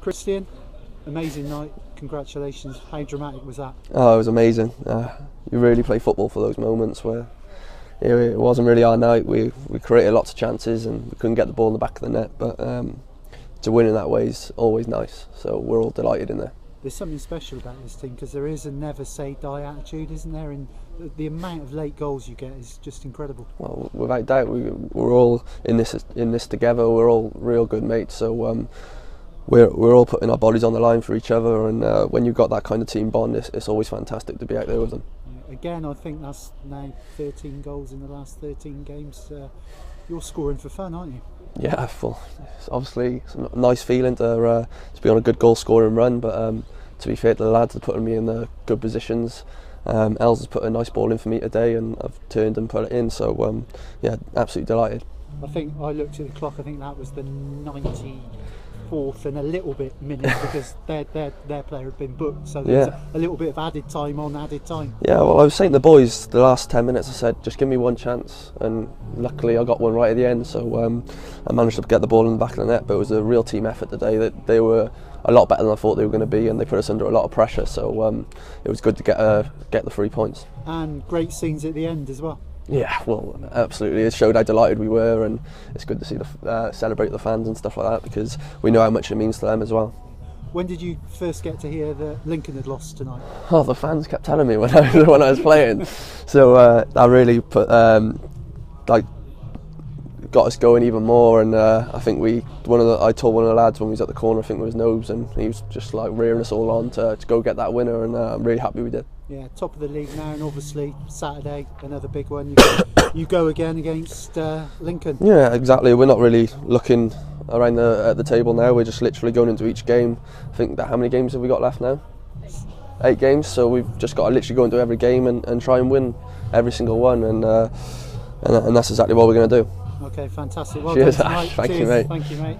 Christian, amazing night. Congratulations. How dramatic was that? Oh, it was amazing. Uh, you really play football for those moments where it wasn't really our night. We we created lots of chances and we couldn't get the ball in the back of the net. But um, to win in that way is always nice. So we're all delighted in there. There's something special about this team because there is a never say die attitude, isn't there? And the, the amount of late goals you get is just incredible. Well, without doubt, we, we're all in this in this together. We're all real good mates. So. Um, we're, we're all putting our bodies on the line for each other, and uh, when you've got that kind of team bond, it's, it's always fantastic to be out there with them. Again, I think that's now 13 goals in the last 13 games. Uh, you're scoring for fun, aren't you? Yeah, well, it's obviously it's a nice feeling to uh, to be on a good goal scoring run, but um, to be fair to the lads, are putting me in the good positions. Um, Els has put a nice ball in for me today, and I've turned and put it in. So um, yeah, absolutely delighted. I think I looked at the clock. I think that was the 90 fourth and a little bit minutes because their, their their player had been booked, so there's Yeah. a, a little bit of added time on added time. Yeah, well, I was saying to the boys the last 10 minutes, I said, just give me one chance. And luckily, I got one right at the end. So um, I managed to get the ball in the back of the net. But it was a real team effort today. That They were a lot better than I thought they were going to be. And they put us under a lot of pressure. So um, it was good to get uh, get the three points. And great scenes at the end as well. Yeah, well, absolutely. It showed how delighted we were. And it's good to see the uh, celebrate the fans and stuff like that because we know how much it means to them as well. When did you first get to hear that Lincoln had lost tonight? Oh, the fans kept telling me when I when I was playing, so uh, that really put um, like got us going even more. And uh, I think we one of the I told one of the lads when we was at the corner, I think it was Nobes, and he was just like rearing us all on to, to go get that winner. And uh, I'm really happy we did. Yeah, top of the league now, and obviously Saturday another big one. You go, you go again against uh, Lincoln. Yeah, exactly. We're not really looking around the at the table now. We're just literally going into each game. I think that how many games have we got left now? Eight games. So we've just got to literally go into every game and, and try and win every single one. And uh, and, and that's exactly what we're going to do. Okay, fantastic. Well Cheers, Ash. Thank you, mate. Thank you, mate.